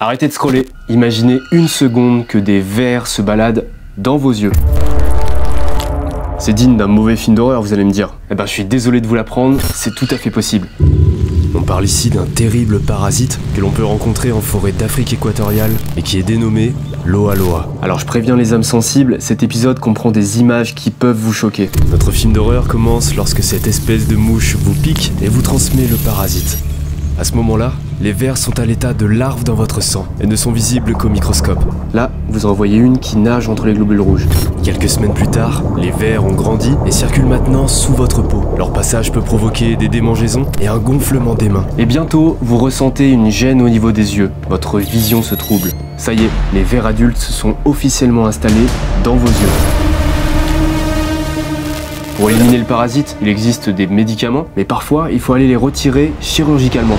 Arrêtez de scroller. Imaginez une seconde que des vers se baladent dans vos yeux. C'est digne d'un mauvais film d'horreur, vous allez me dire. Eh ben, je suis désolé de vous l'apprendre, c'est tout à fait possible. On parle ici d'un terrible parasite que l'on peut rencontrer en forêt d'Afrique équatoriale et qui est dénommé Loa Loa. Alors je préviens les âmes sensibles, cet épisode comprend des images qui peuvent vous choquer. Notre film d'horreur commence lorsque cette espèce de mouche vous pique et vous transmet le parasite. À ce moment-là, les vers sont à l'état de larves dans votre sang et ne sont visibles qu'au microscope. Là, vous en voyez une qui nage entre les globules rouges. Quelques semaines plus tard, les vers ont grandi et circulent maintenant sous votre peau. Leur passage peut provoquer des démangeaisons et un gonflement des mains. Et bientôt, vous ressentez une gêne au niveau des yeux. Votre vision se trouble. Ça y est, les vers adultes se sont officiellement installés dans vos yeux. Pour éliminer le parasite, il existe des médicaments, mais parfois il faut aller les retirer chirurgicalement.